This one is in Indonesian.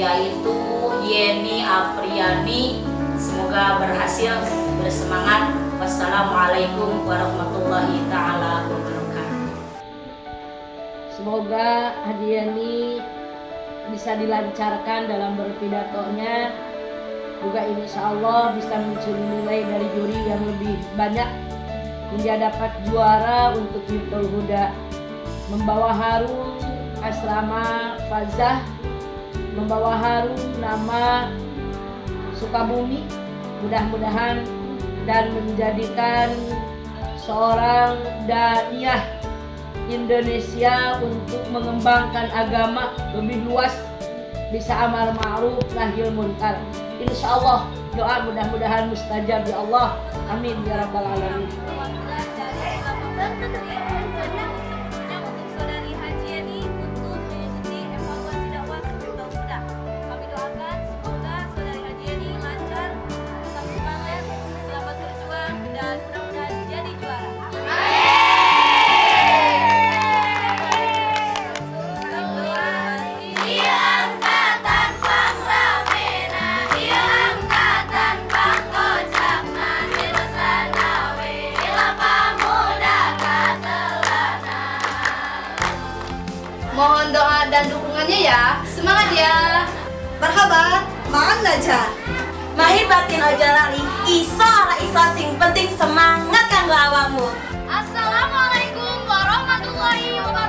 yaitu Yeni Apriani. Semoga berhasil bersemangat. Wassalamualaikum warahmatullahi taala wabarakatuh. Semoga Adiani bisa dilancarkan dalam berpidatonya juga insya Allah bisa mencuri nilai dari juri yang lebih banyak hingga dapat juara untuk Hibdul Huda membawa harum asrama Fazah membawa haru nama Sukabumi mudah-mudahan dan menjadikan seorang daiyah Indonesia untuk mengembangkan agama lebih luas bisa amal ma'ruf nahi munkar. Insya Allah doa mudah-mudahan mustajab ya Allah. Amin ya rabbal alamin. Mohon doa dan dukungannya ya. Semangat ya. Marhaban, makan aja. Mahir batin aja lari iso ala iso sing penting semangat kanggo awakmu. Assalamualaikum warahmatullahi wabarakatuh.